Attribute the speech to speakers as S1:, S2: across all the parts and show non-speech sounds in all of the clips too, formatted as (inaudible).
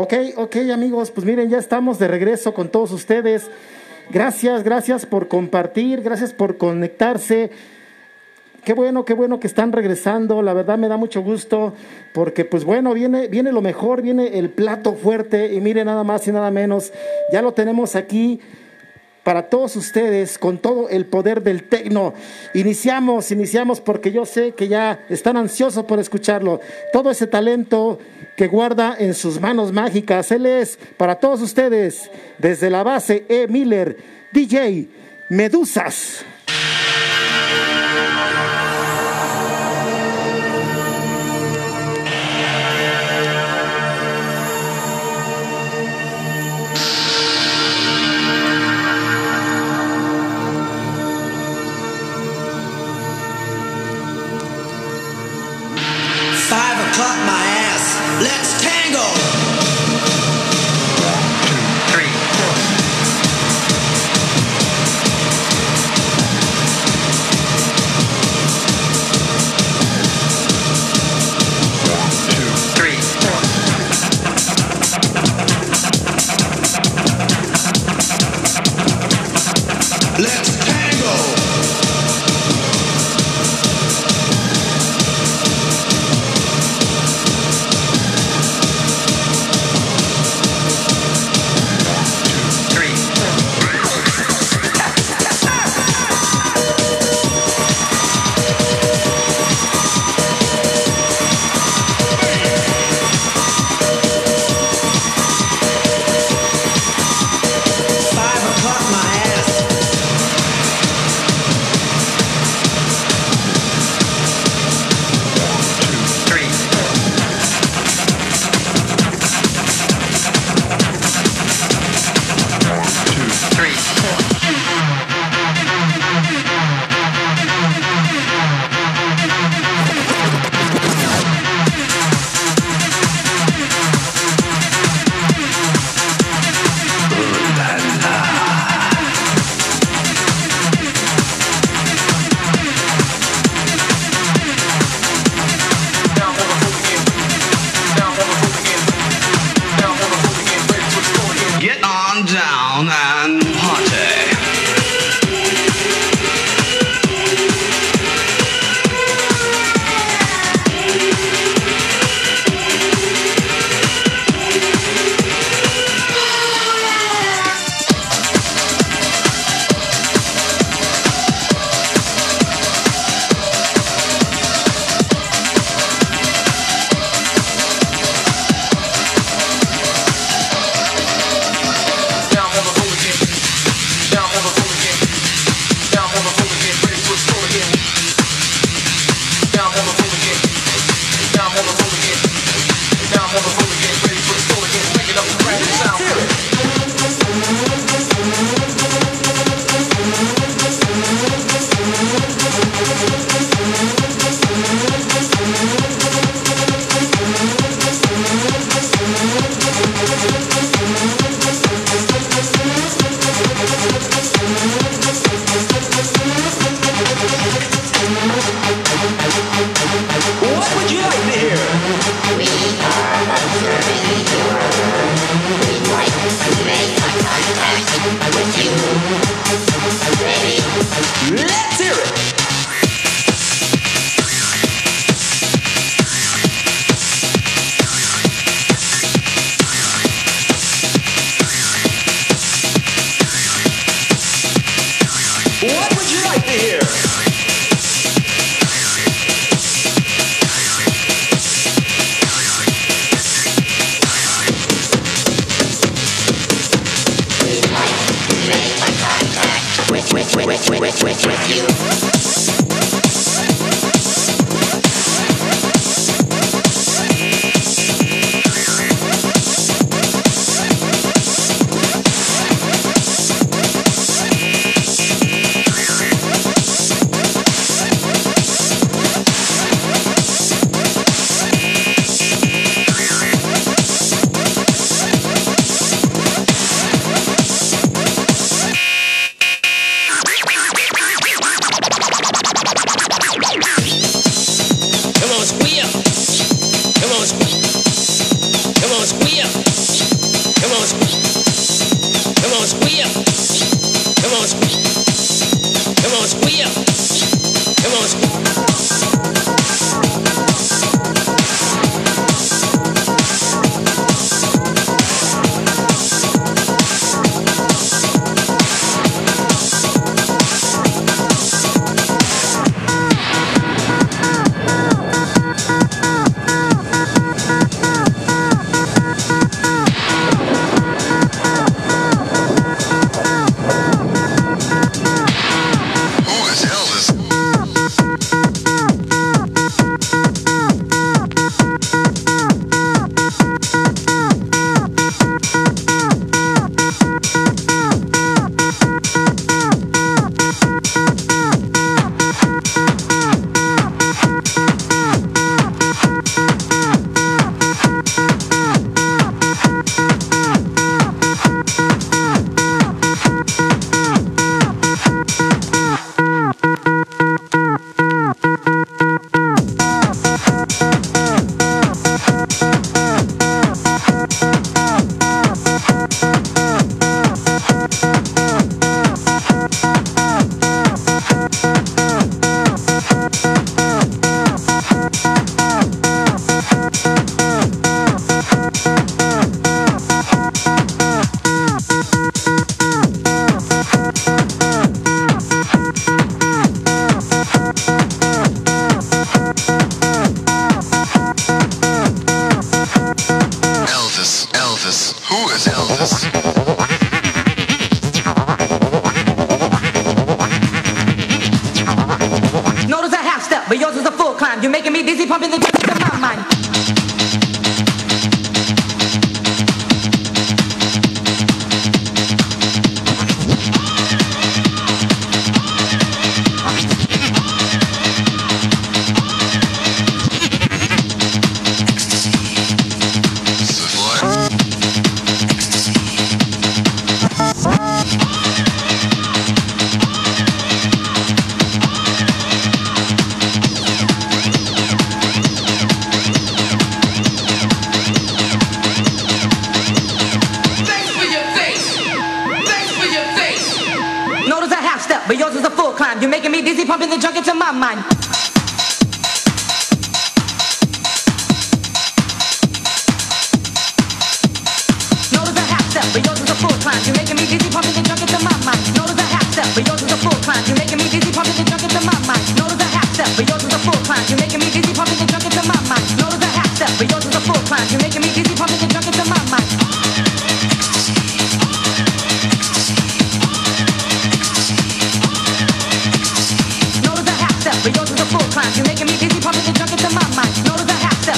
S1: Ok, ok amigos, pues miren, ya estamos de regreso con todos ustedes. Gracias, gracias por compartir, gracias por conectarse. Qué bueno, qué bueno que están regresando. La verdad me da mucho gusto porque pues bueno, viene, viene lo mejor, viene el plato fuerte y miren nada más y nada menos. Ya lo tenemos aquí para todos ustedes con todo el poder del tecno. Iniciamos, iniciamos porque yo sé que ya están ansiosos por escucharlo. Todo ese talento que guarda en sus manos mágicas. Él es para todos ustedes desde la base E. Miller, DJ Medusas.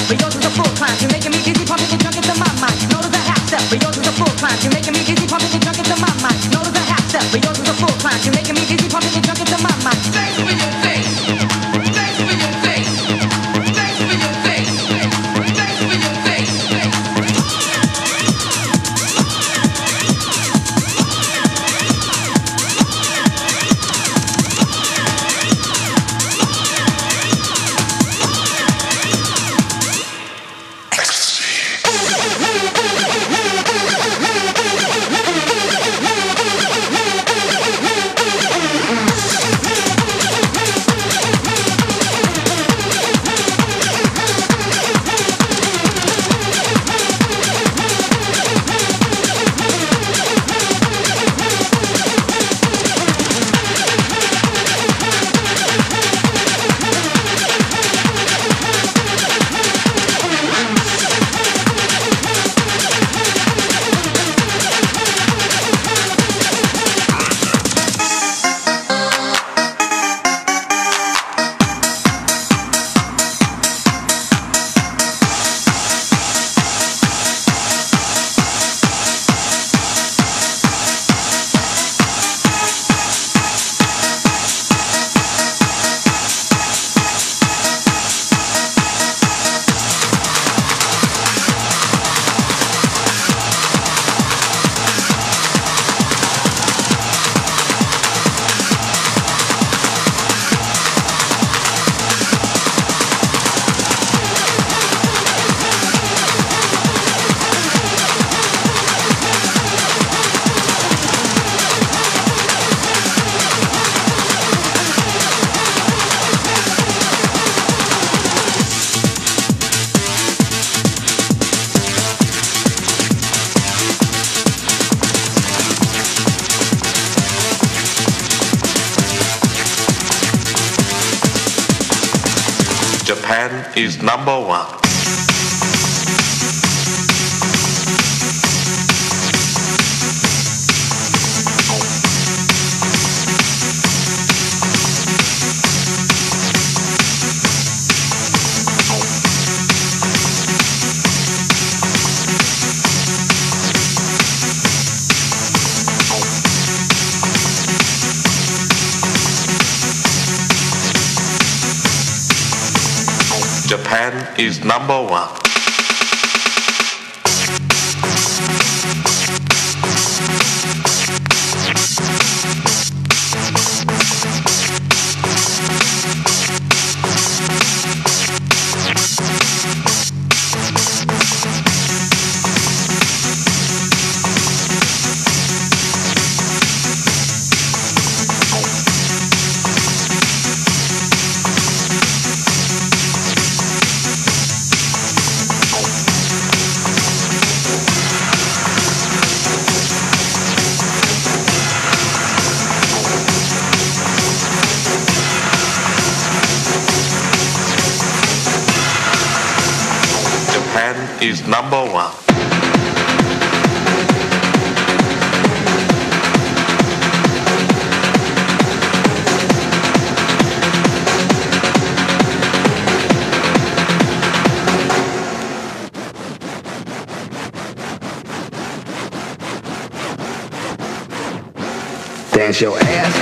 S2: But yours is a full class. You're Japan is number one. Is number one.
S3: Your ass,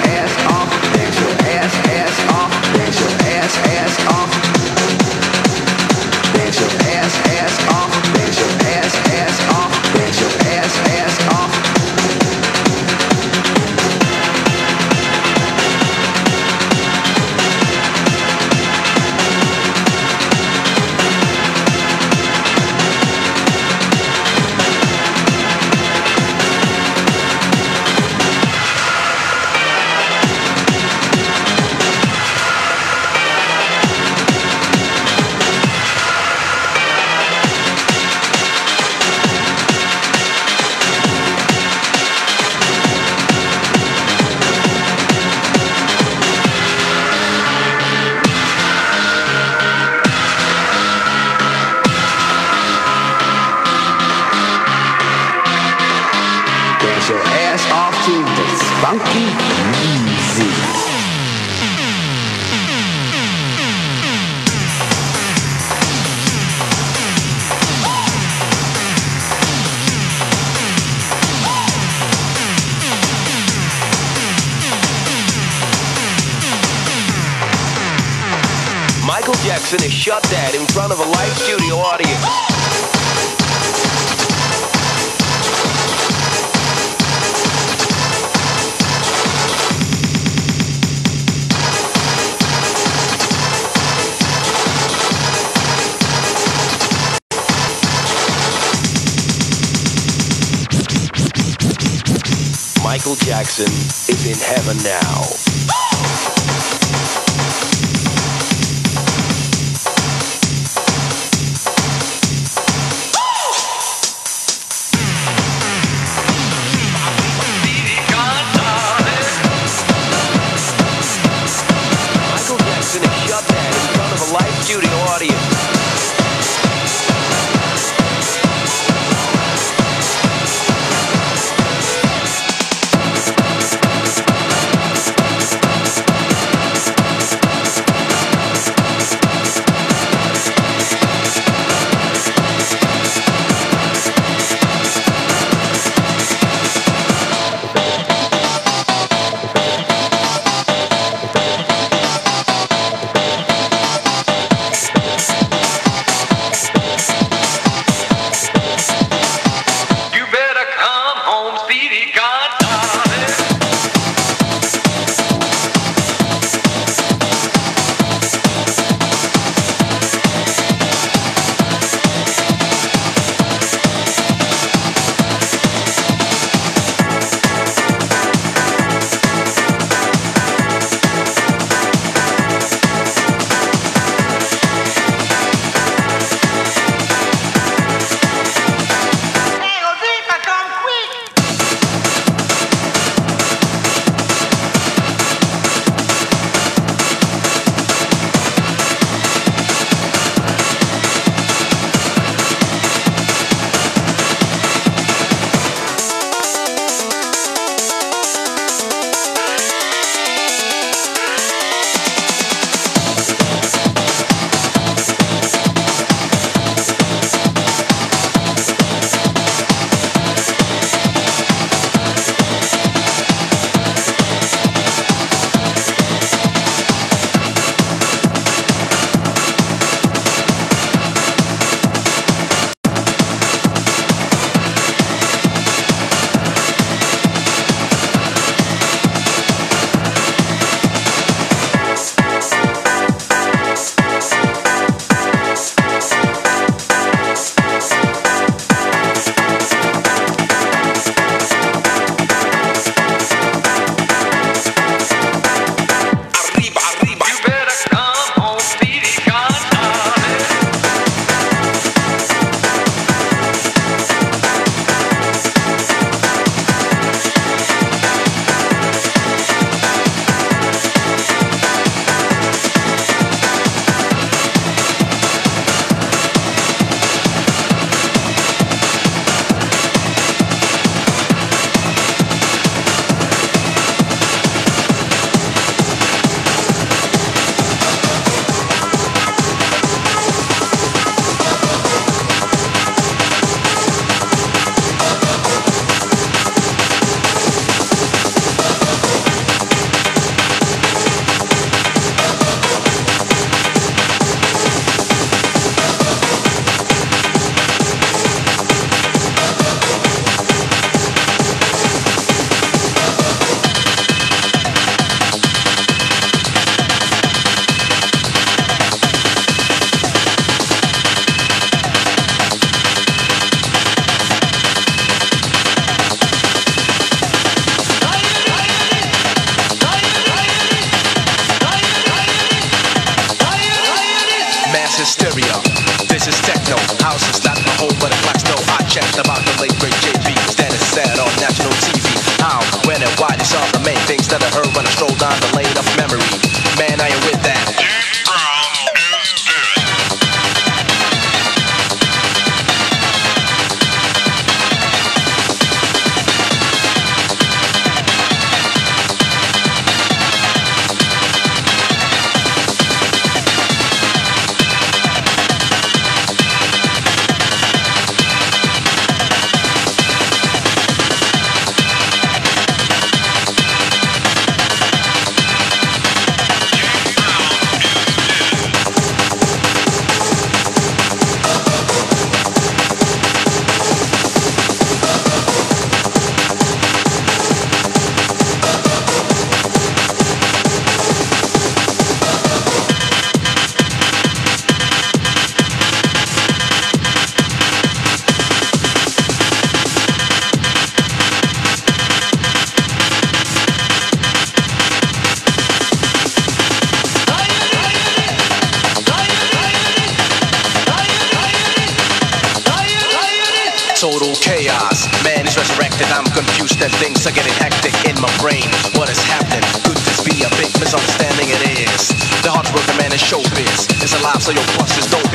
S4: so your busters don't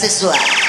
S5: assessorar.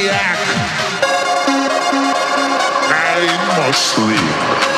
S6: Insomniac. I must sleep.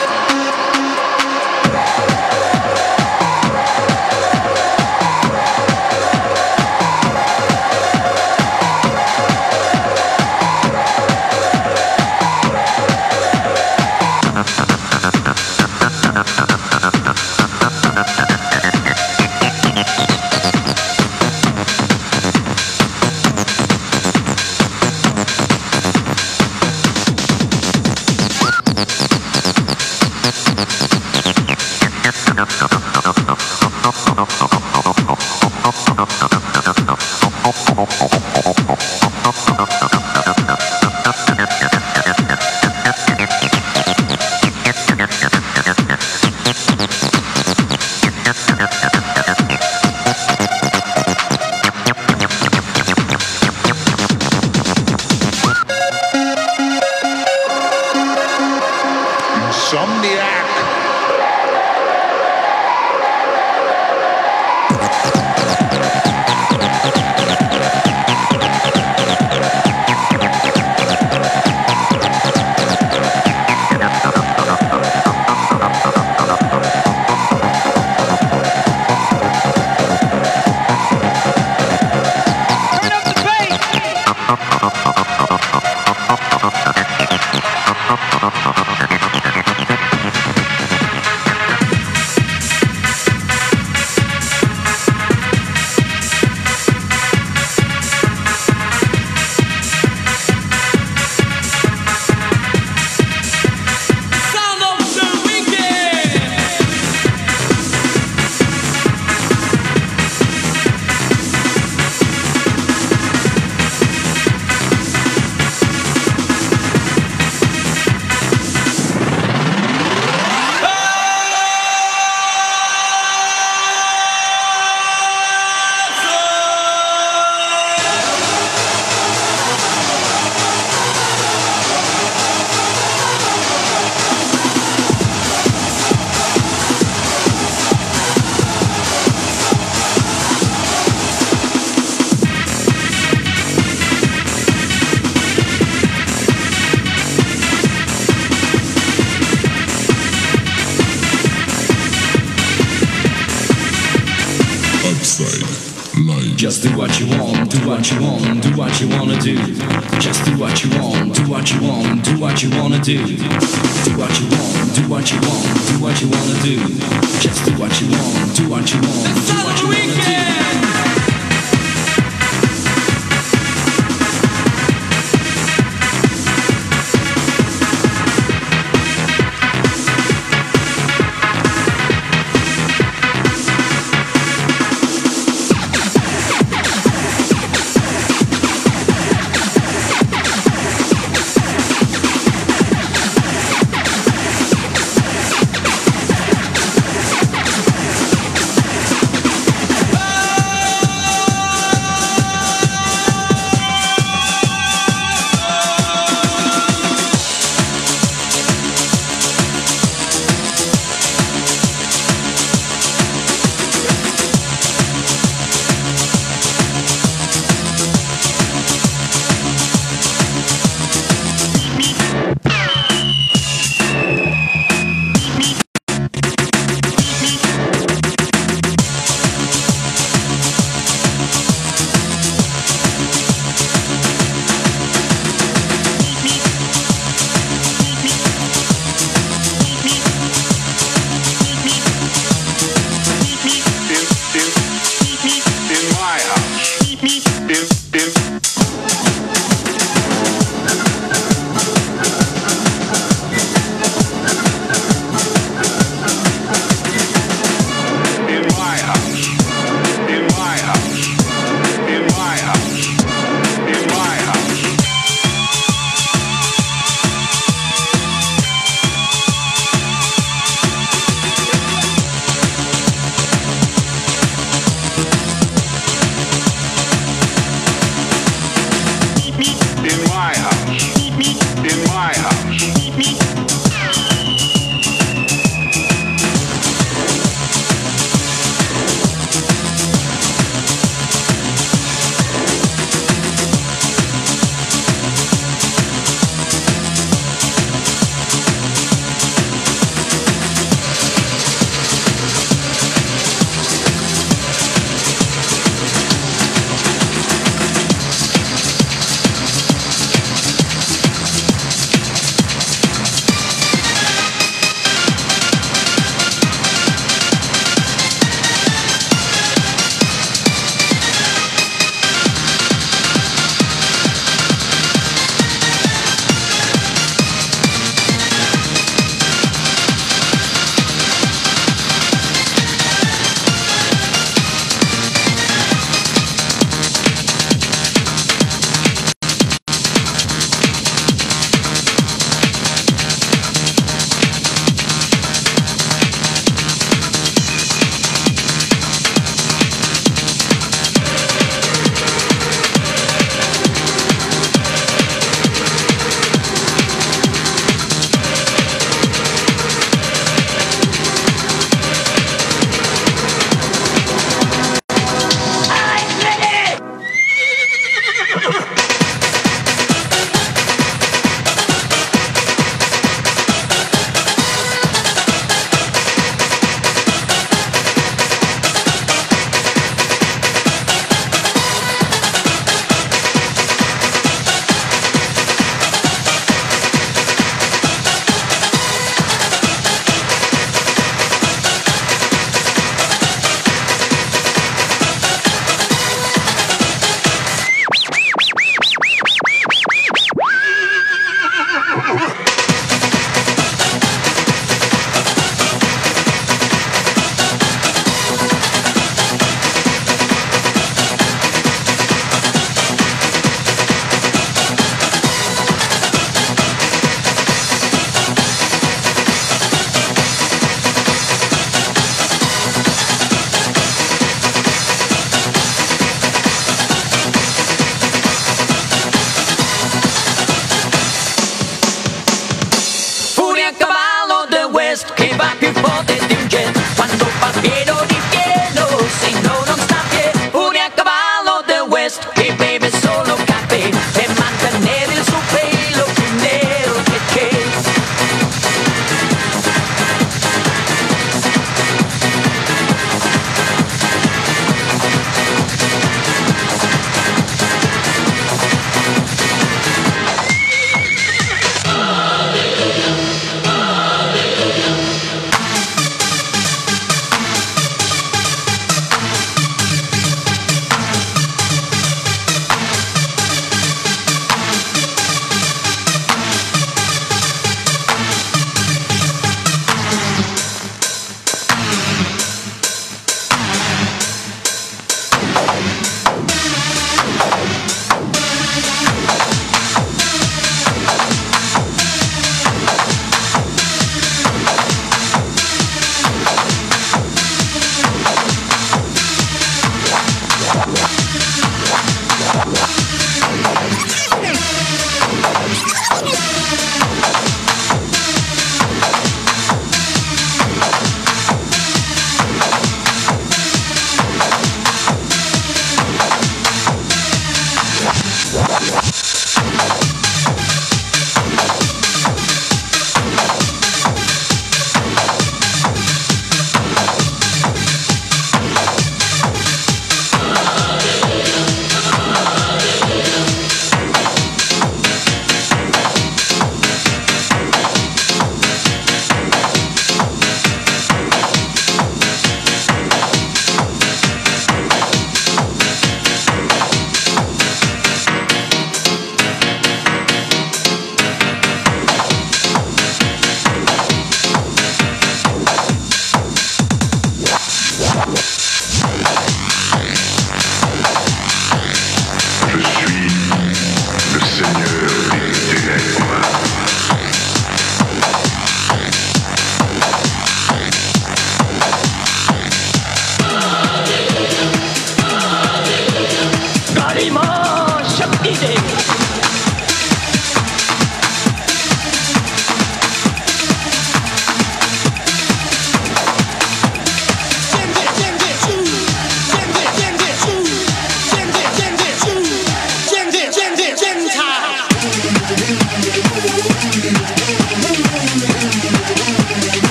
S7: 9.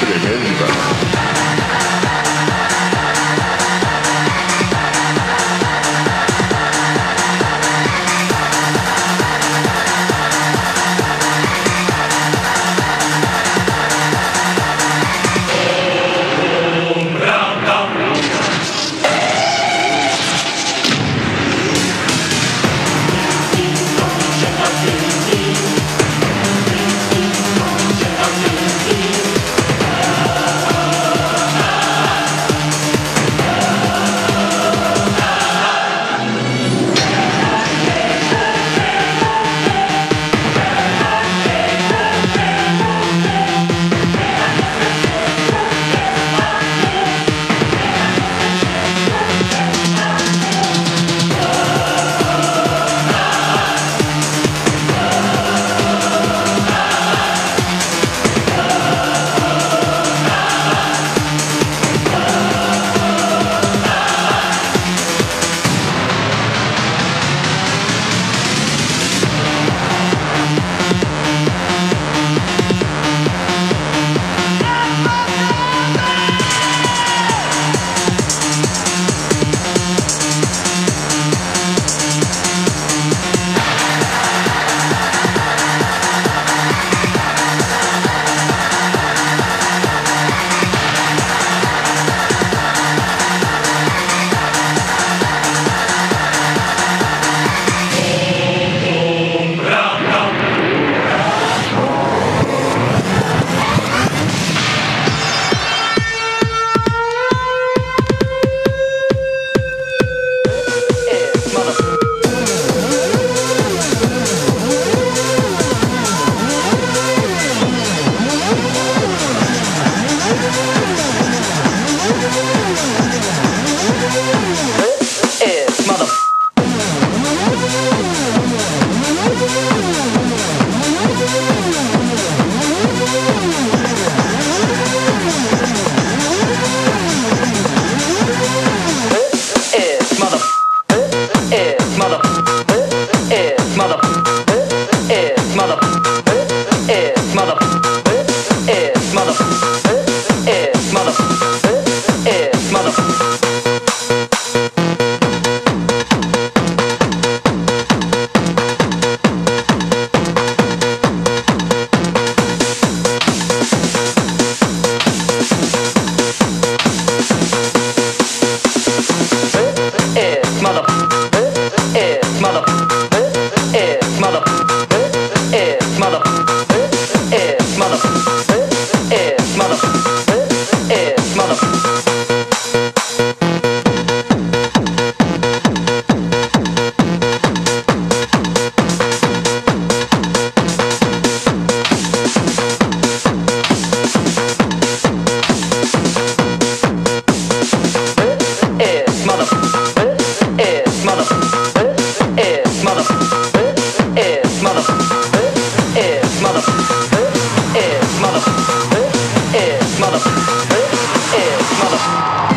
S7: Tremendo. Yes.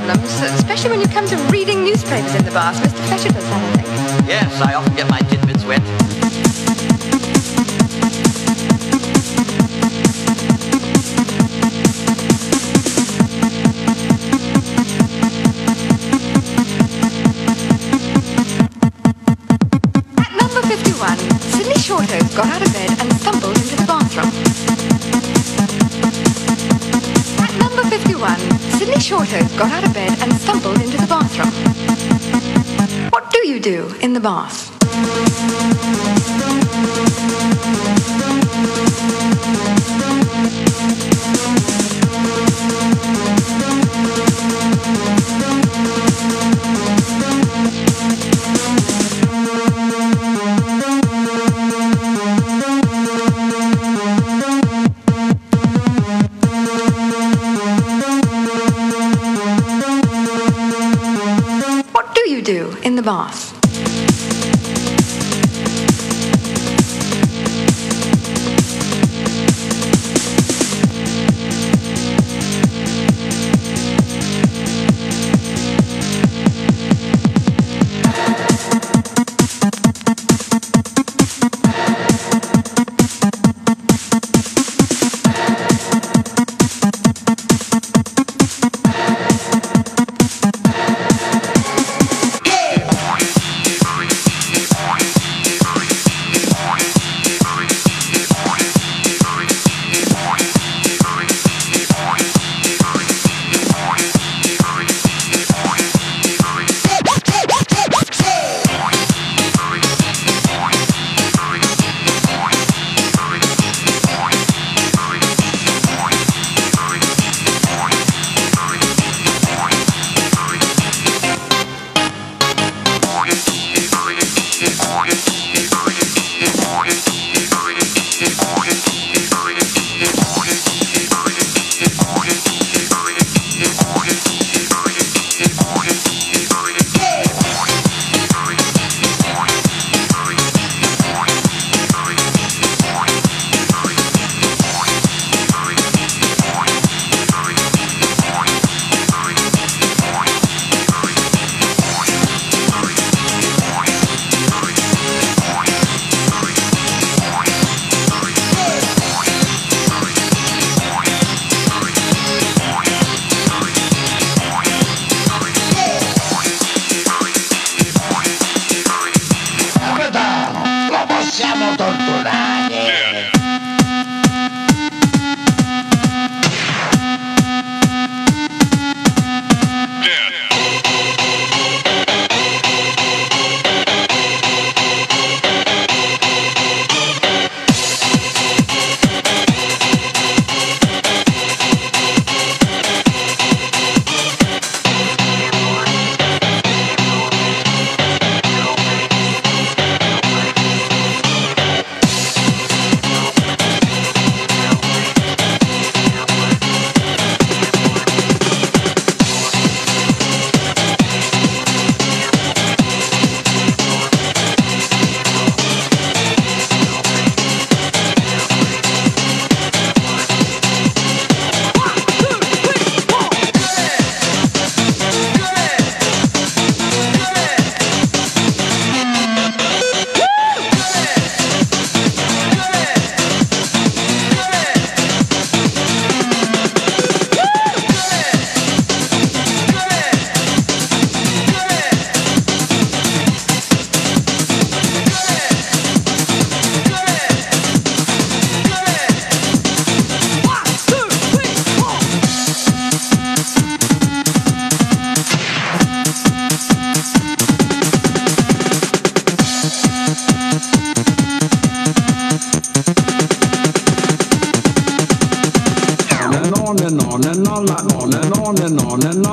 S7: Problems, especially when you come to reading newspapers in the bath. Mr. Fletcher does that, I think.
S8: Yes, I often get my tidbits wet.
S7: of off. do in the bath.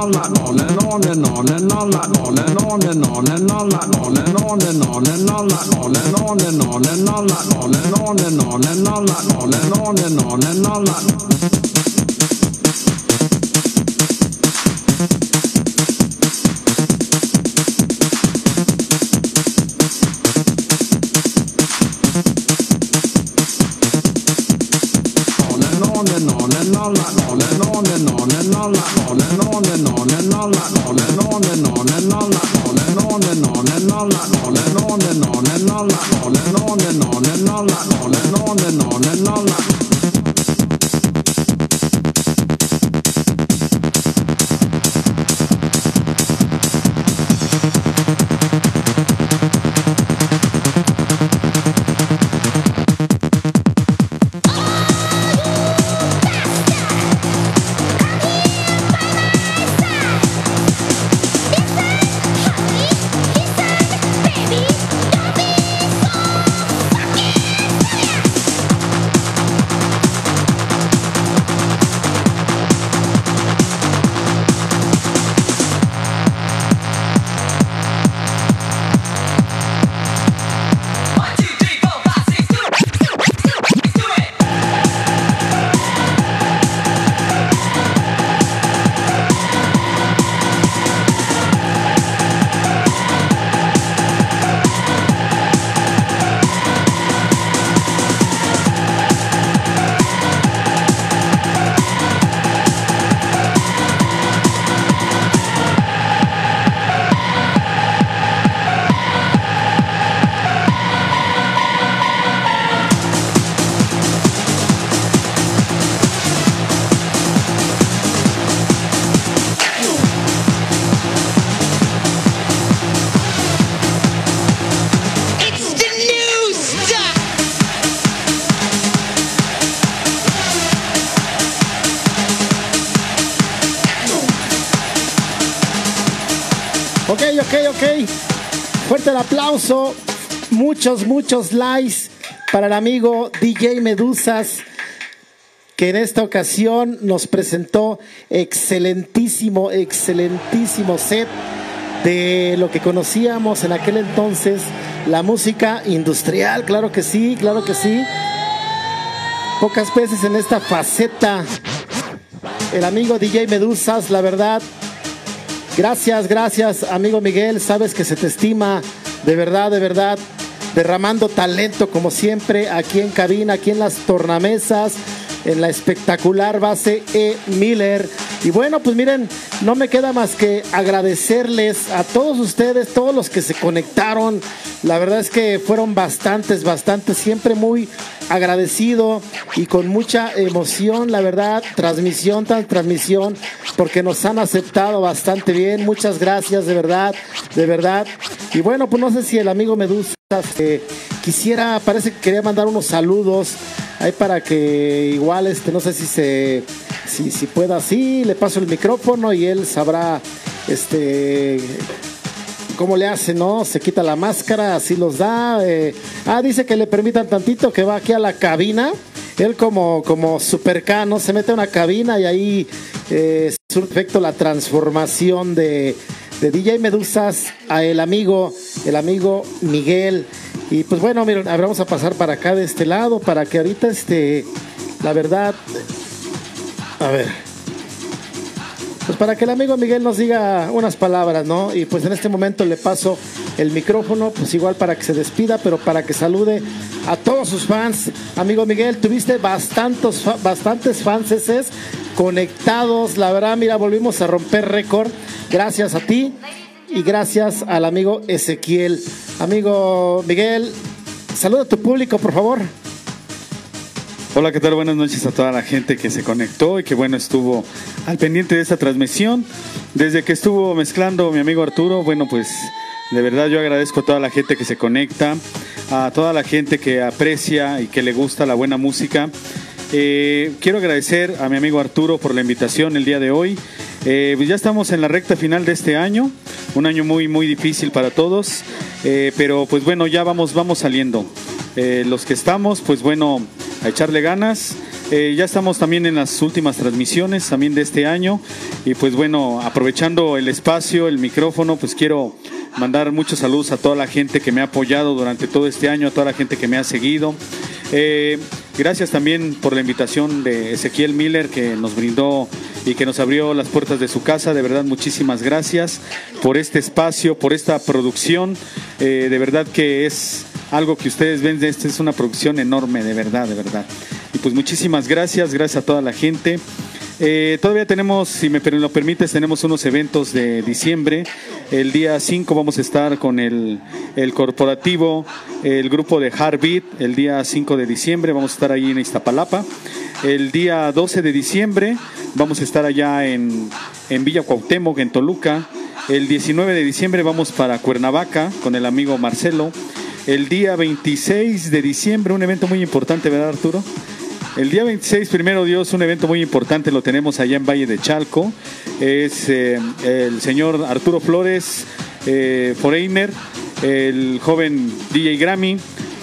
S3: On and on and on and on and on and on and on and all that on and on and on and all that on and on and on and all that on and on and on and all that on and on and on and all that on on and on and on and on and on and on
S1: Muchos, muchos likes para el amigo DJ Medusas, que en esta ocasión nos presentó excelentísimo, excelentísimo set de lo que conocíamos en aquel entonces, la música industrial, claro que sí, claro que sí. Pocas veces en esta faceta, el amigo DJ Medusas, la verdad, Gracias, gracias, amigo Miguel. Sabes que se te estima de verdad, de verdad, derramando talento como siempre aquí en cabina, aquí en las tornamesas, en la espectacular base E. Miller. Y bueno, pues miren, no me queda más que agradecerles a todos ustedes, todos los que se conectaron. La verdad es que fueron bastantes, bastantes, siempre muy agradecido y con mucha emoción, la verdad, transmisión tras transmisión, porque nos han aceptado bastante bien. Muchas gracias, de verdad, de verdad. Y bueno, pues no sé si el amigo Medusa eh, quisiera, parece que quería mandar unos saludos ahí para que igual, este, no sé si se, si, si pueda así, le paso el micrófono y él sabrá, este, cómo le hace, ¿no? Se quita la máscara, así los da. eh. Ah, dice que le permitan tantito que va aquí a la cabina. Él como, como supercano se mete a una cabina y ahí eh, efecto la transformación de, de DJ Medusas a el amigo, el amigo Miguel. Y pues bueno, miren, a ver, vamos a pasar para acá de este lado para que ahorita este, la verdad, a ver. Pues para que el amigo Miguel nos diga unas palabras, ¿no? Y pues en este momento le paso el micrófono, pues igual para que se despida, pero para que salude a todos sus fans. Amigo Miguel, tuviste bastantes, bastantes fans conectados. La verdad, mira, volvimos a romper récord. Gracias a ti y gracias al amigo Ezequiel. Amigo Miguel, saluda a tu público, por favor.
S9: Hola, ¿qué tal? Buenas noches a toda la gente que se conectó y que bueno estuvo al pendiente de esta transmisión. Desde que estuvo mezclando mi amigo Arturo, bueno pues de verdad yo agradezco a toda la gente que se conecta, a toda la gente que aprecia y que le gusta la buena música. Eh, quiero agradecer a mi amigo Arturo por la invitación el día de hoy. Eh, pues ya estamos en la recta final de este año, un año muy muy difícil para todos, eh, pero pues bueno ya vamos vamos saliendo. Los que estamos, pues bueno, a echarle ganas, Eh, ya estamos también en las últimas transmisiones también de este año y pues bueno, aprovechando el espacio, el micrófono, pues quiero mandar muchos saludos a toda la gente que me ha apoyado durante todo este año, a toda la gente que me ha seguido. Eh, gracias también por la invitación de Ezequiel Miller que nos brindó y que nos abrió las puertas de su casa. De verdad, muchísimas gracias por este espacio, por esta producción. Eh, de verdad que es algo que ustedes ven, esta es una producción enorme, de verdad, de verdad. Y pues muchísimas gracias, gracias a toda la gente. Eh, todavía tenemos, si me lo permites, tenemos unos eventos de diciembre. El día 5 vamos a estar con el, corporativo, el grupo de Heartbeat. El día 5 de diciembre vamos a estar ahí en Iztapalapa. El día 12 de diciembre vamos a estar allá en, en Villa Cuauhtémoc, en Toluca. El 19 de diciembre vamos para Cuernavaca con el amigo Marcelo. El día 26 de diciembre, un evento muy importante, ¿verdad Arturo? El día 26, primero Dios, un evento muy importante, lo tenemos allá en Valle de Chalco. Es eh, el señor Arturo Flores, eh, Foreigner, el joven DJ Grammy.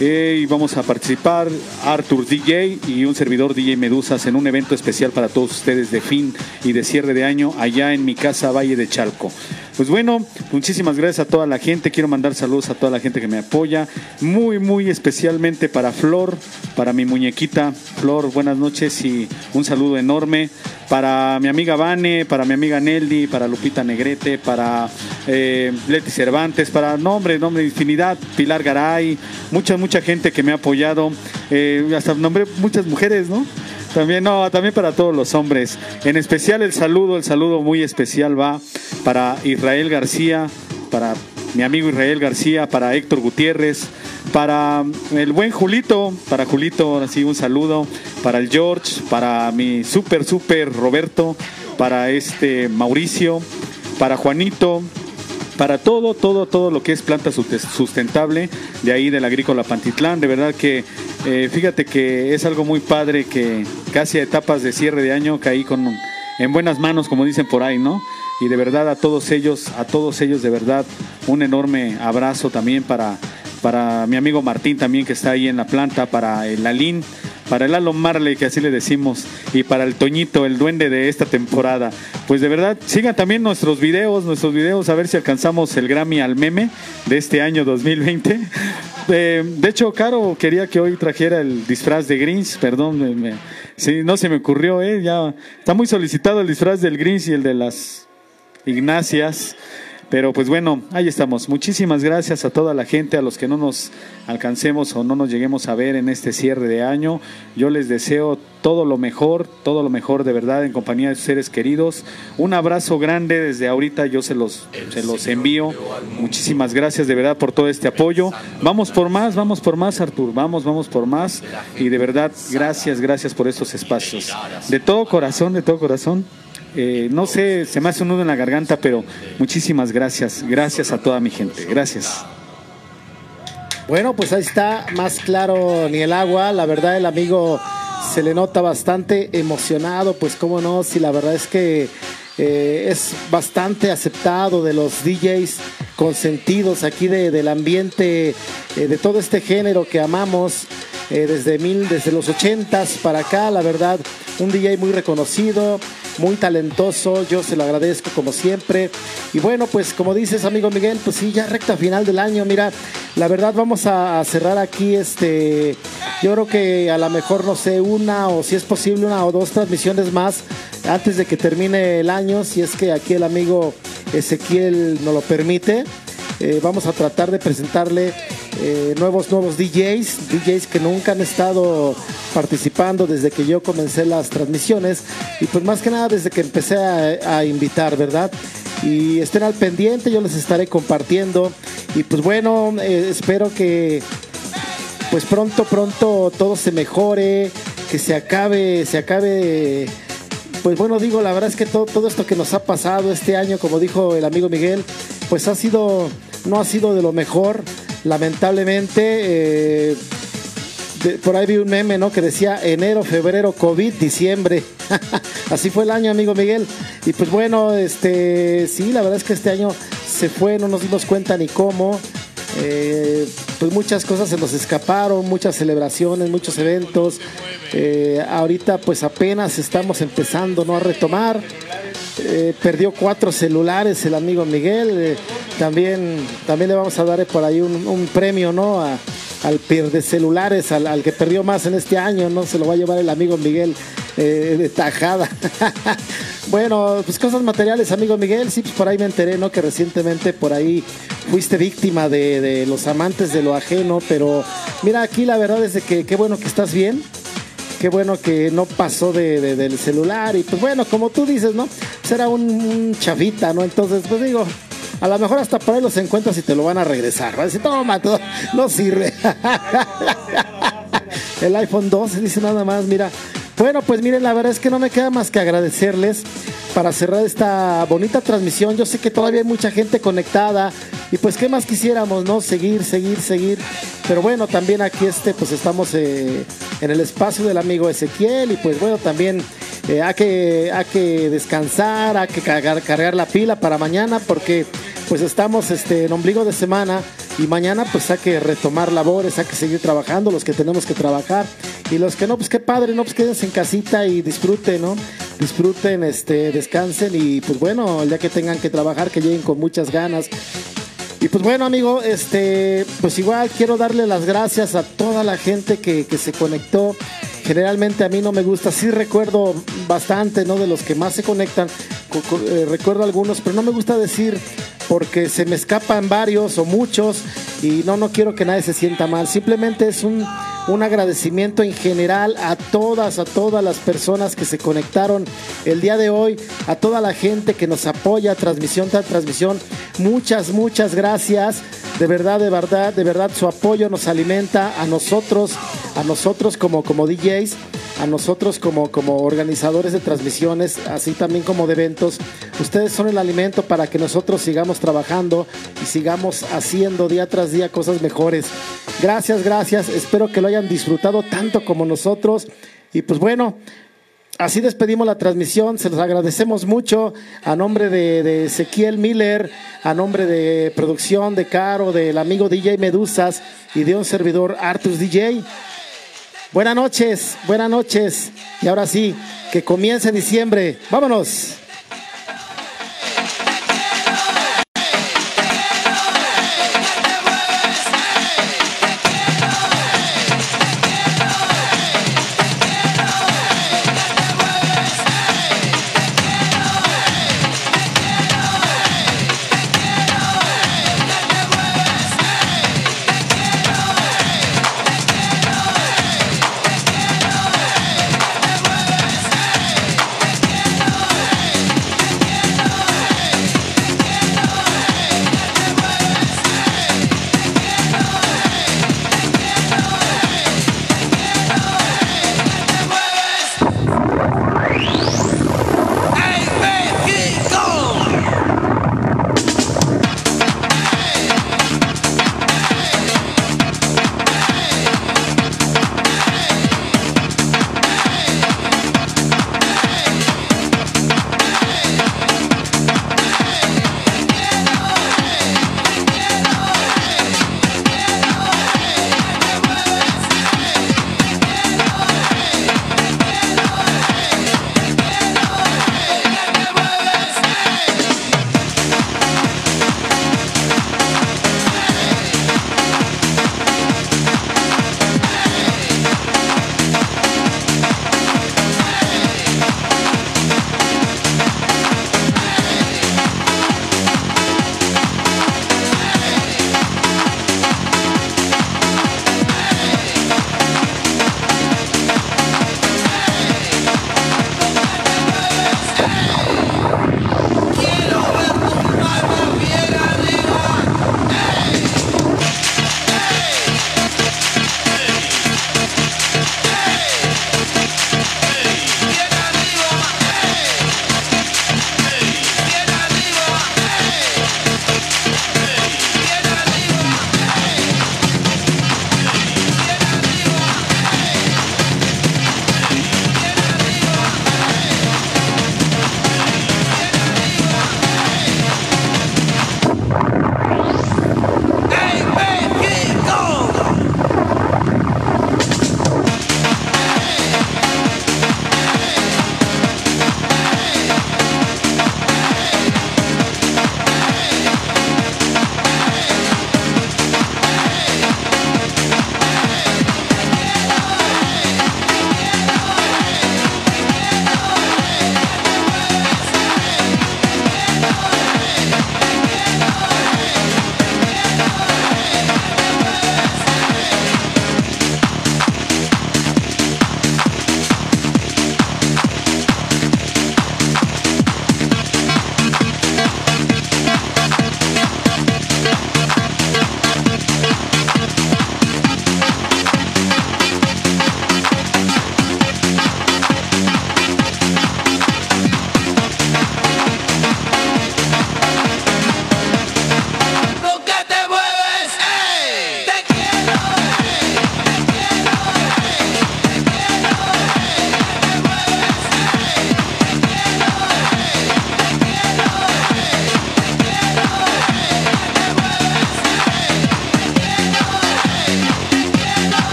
S9: eh, y vamos a participar Arthur DJ y un servidor DJ Medusas en un evento especial para todos ustedes de fin y de cierre de año allá en mi casa Valle de Chalco. Pues bueno, muchísimas gracias a toda la gente. Quiero mandar saludos a toda la gente que me apoya. Muy, muy especialmente para Flor, para mi muñequita. Flor, buenas noches y un saludo enorme. Para mi amiga Vane, para mi amiga Nelly, para Lupita Negrete, para eh, Leti Cervantes, para nombre, nombre, infinidad, Pilar Garay, mucha, mucha gente que me ha apoyado. Eh, hasta nombré muchas mujeres, ¿no? También, no, también para todos los hombres. En especial el saludo, el saludo muy especial va para Israel García, para mi amigo Israel García, para Héctor Gutiérrez, para el buen Julito, para Julito, así un saludo, para el George, para mi súper, súper Roberto, para este Mauricio, para Juanito, para todo, todo, todo lo que es planta sust- sustentable de ahí del agrícola Pantitlán. De verdad que eh, fíjate que es algo muy padre que casi a etapas de cierre de año caí con en buenas manos, como dicen por ahí, ¿no? Y de verdad a todos ellos, a todos ellos de verdad un enorme abrazo también para para mi amigo Martín también que está ahí en la planta, para el Alín, para el Alon Marley que así le decimos y para el Toñito, el duende de esta temporada. Pues de verdad, sigan también nuestros videos, nuestros videos a ver si alcanzamos el Grammy al meme de este año 2020. Eh, de hecho, Caro quería que hoy trajera el disfraz de Grinch, perdón, me- me- sí, no se me ocurrió, eh, ya está muy solicitado el disfraz del Grinch y el de las Ignacias. Pero pues bueno, ahí estamos. Muchísimas gracias a toda la gente, a los que no nos alcancemos o no nos lleguemos a ver en este cierre de año. Yo les deseo todo lo mejor, todo lo mejor de verdad en compañía de sus seres queridos. Un abrazo grande desde ahorita, yo se los, se los envío. Muchísimas gracias de verdad por todo este apoyo. Vamos por más, vamos por más, Artur. Vamos, vamos por más. Y de verdad, gracias, gracias por estos espacios. De todo corazón, de todo corazón. Eh, no sé, se me hace un nudo en la garganta, pero muchísimas gracias. Gracias a toda mi gente. Gracias.
S1: Bueno, pues ahí está, más claro ni el agua. La verdad, el amigo se le nota bastante emocionado, pues cómo no, si la verdad es que eh, es bastante aceptado de los DJs consentidos aquí de- del ambiente, eh, de todo este género que amamos. desde, mil, desde los ochentas para acá, la verdad, un DJ muy reconocido, muy talentoso, yo se lo agradezco como siempre. Y bueno, pues como dices, amigo Miguel, pues sí, ya recta final del año, mira, la verdad vamos a, cerrar aquí este, yo creo que a lo mejor, no sé, una o si es posible, una o dos transmisiones más antes de que termine el año, si es que aquí el amigo Ezequiel nos lo permite. Eh, vamos a tratar de presentarle eh, nuevos nuevos DJs, DJs que nunca han estado participando desde que yo comencé las transmisiones y pues más que nada desde que empecé a, invitar, ¿verdad? Y estén al pendiente, yo les estaré compartiendo y pues bueno, eh, espero que pues pronto, pronto todo se mejore, que se acabe, se acabe pues bueno, digo, la verdad es que todo, todo esto que nos ha pasado este año, como dijo el amigo Miguel, pues ha sido, no ha sido de lo mejor, lamentablemente. eh, por ahí vi un meme, ¿no? Que decía enero, febrero, COVID, diciembre. (laughs) Así fue el año, amigo Miguel. Y pues bueno, este, sí, la verdad es que este año se fue, no nos dimos cuenta ni cómo. Eh, pues muchas cosas se nos escaparon, muchas celebraciones, muchos eventos. Eh, ahorita pues apenas estamos empezando ¿no? a retomar. Eh, perdió cuatro celulares el amigo Miguel. Eh, también, también le vamos a dar por ahí un, premio ¿no? A- al pierde celulares, al, al que perdió más en este año. No se lo va a llevar el amigo Miguel eh, de tajada. (laughs) bueno, pues cosas materiales, amigo Miguel. Sí, pues por ahí me enteré, ¿no? Que recientemente por ahí fuiste víctima de, de los amantes de lo ajeno. Pero mira, aquí la verdad es de que qué bueno que estás bien qué bueno que no pasó de, de- del celular y pues bueno, como tú dices, ¿no? Un, un chavita, ¿no? Entonces, pues digo, a lo mejor hasta por ahí los encuentras y te lo van a regresar. Va a decir, toma, todo, no sirve. (laughs) El iPhone 12 dice nada más, mira. Bueno, pues miren, la verdad es que no me queda más que agradecerles para cerrar esta bonita transmisión. Yo sé que todavía hay mucha gente conectada y pues qué más quisiéramos, ¿no? Seguir, seguir, seguir. Pero bueno, también aquí este, pues estamos eh, en el espacio del amigo Ezequiel y pues bueno, también eh, hay, que, que descansar, hay que cargar, cargar la pila para mañana porque pues estamos este, en ombligo de semana y mañana pues hay que retomar labores, hay que seguir trabajando, los que tenemos que trabajar y los que no, pues qué padre, no, pues quédense en casita y disfruten, ¿no? Disfruten, este, descansen y pues bueno, el día que tengan que trabajar, que lleguen con muchas ganas. Y pues bueno, amigo, este, pues igual quiero darle las gracias a toda la gente que, que se conectó. Generalmente a mí no me gusta, sí recuerdo bastante, ¿no? De los que más se conectan, co- co- eh, recuerdo algunos, pero no me gusta decir porque se me escapan varios o muchos y no, no quiero que nadie se sienta mal. Simplemente es un, un agradecimiento en general a todas, a todas las personas que se conectaron el día de hoy, a toda la gente que nos apoya transmisión tras transmisión. Muchas, muchas gracias. De verdad, de verdad, de verdad, su apoyo nos alimenta a nosotros, a nosotros como, como DJs, a nosotros como, como organizadores de transmisiones, así también como de eventos. Ustedes son el alimento para que nosotros sigamos trabajando y sigamos haciendo día tras día cosas mejores. Gracias, gracias. Espero que lo hayan disfrutado tanto como nosotros. Y pues bueno, Así despedimos la transmisión, se los agradecemos mucho a nombre de, de Ezequiel Miller, a nombre de producción de Caro, del amigo DJ Medusas y de un servidor Artus DJ. Buenas noches, buenas noches. Y ahora sí, que comience diciembre. Vámonos.